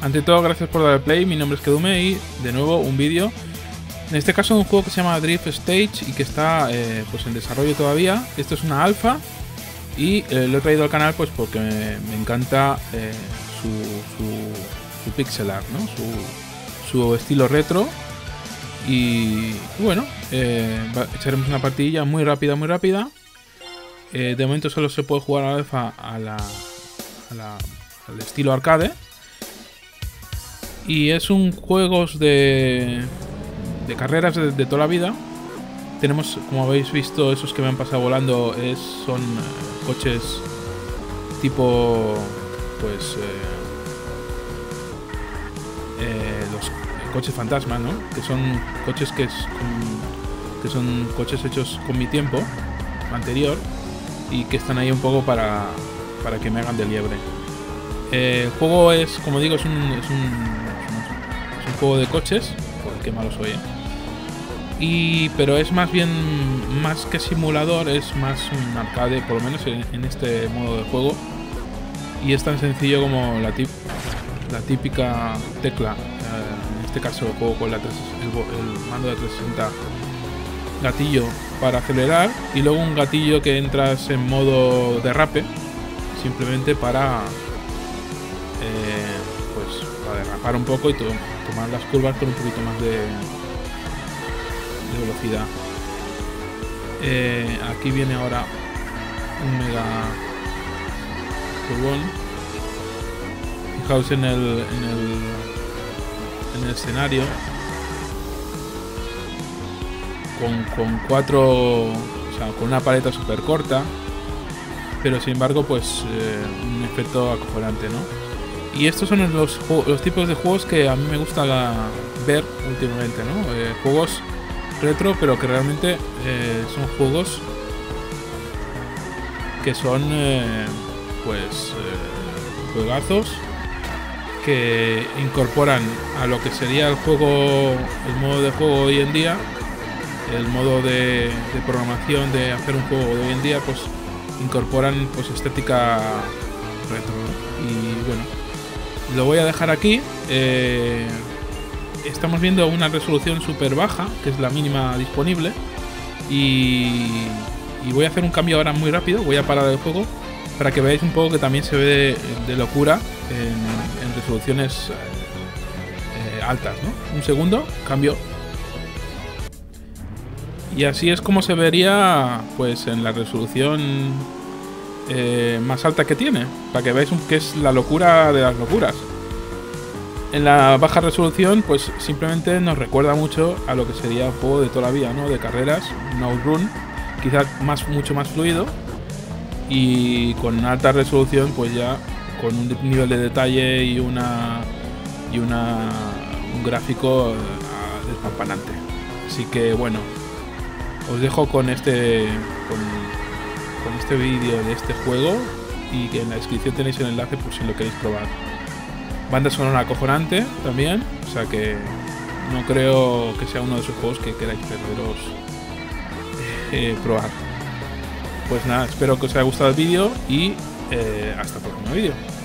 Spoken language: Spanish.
Ante todo, gracias por dar play. Mi nombre es Kedume y de nuevo un vídeo. En este caso, un juego que se llama Drift Stage y que está eh, pues en desarrollo todavía. Esto es una alfa y eh, lo he traído al canal pues porque me, encanta eh, su, su, pixel art, ¿no? su, estilo retro. Y bueno, echaremos una partida muy rápida, muy rápida. de momento solo se puede jugar a la alfa a la, al estilo arcade. Y es un juego de, de carreras de, toda la vida. Tenemos, como habéis visto, esos que me han pasado volando son eh, coches tipo, pues, eh, eh, los coches fantasma, ¿no? Que son coches que, es, que son coches hechos con mi tiempo anterior y que están ahí un poco para, para que me hagan de liebre. el juego es, como digo, es un, es un juego de coches. Joder, qué malo soy. Y, pero es más bien, más que simulador, es más un arcade, por lo menos en, este modo de juego. Y es tan sencillo como la, tip, la típica tecla. Eh, en este caso juego con la el, mando de 360 gatillo para acelerar y luego un gatillo que entras en modo derrape simplemente para eh, pues para derrapar un poco y tomar las curvas con un poquito más de, velocidad. Eh, aquí viene ahora un mega curvón. Fijaos en el, en el, en el escenario. Con, con cuatro, o sea, con una paleta súper corta, pero sin embargo, pues eh, un efecto acojonante, ¿no? Y estos son los, los, tipos de juegos que a mí me gusta ver últimamente, ¿no? Eh, juegos retro, pero que realmente eh, son juegos que son, eh, pues, juegazos que incorporan a lo que sería el juego, el modo de juego hoy en día, el modo de, programación de hacer un juego de hoy en día, pues incorporan pues estética retro. Y bueno, lo voy a dejar aquí. Eh, estamos viendo una resolución súper baja, que es la mínima disponible. Y, voy a hacer un cambio ahora muy rápido. Voy a parar el juego para que veáis un poco que también se ve de, locura en, resoluciones eh, altas. Un segundo, cambio. Y así es como se vería pues en la resolución eh, más alta que tiene, para que veáis que es la locura de las locuras. En la baja resolución, pues simplemente nos recuerda mucho a lo que sería un juego de toda la vida, ¿no? De carreras, no run, quizás más, mucho más fluido. Y con alta resolución, pues ya con un nivel de detalle y una y una un gráfico eh, despampanante. Así que bueno, os dejo con este con este vídeo de este juego y que en la descripción tenéis el enlace por si lo queréis probar. Banda sonora acojonante también, o sea que no creo que sea uno de esos juegos que queráis perderos eh, probar. Pues nada, espero que os haya gustado el vídeo y eh, hasta el próximo vídeo.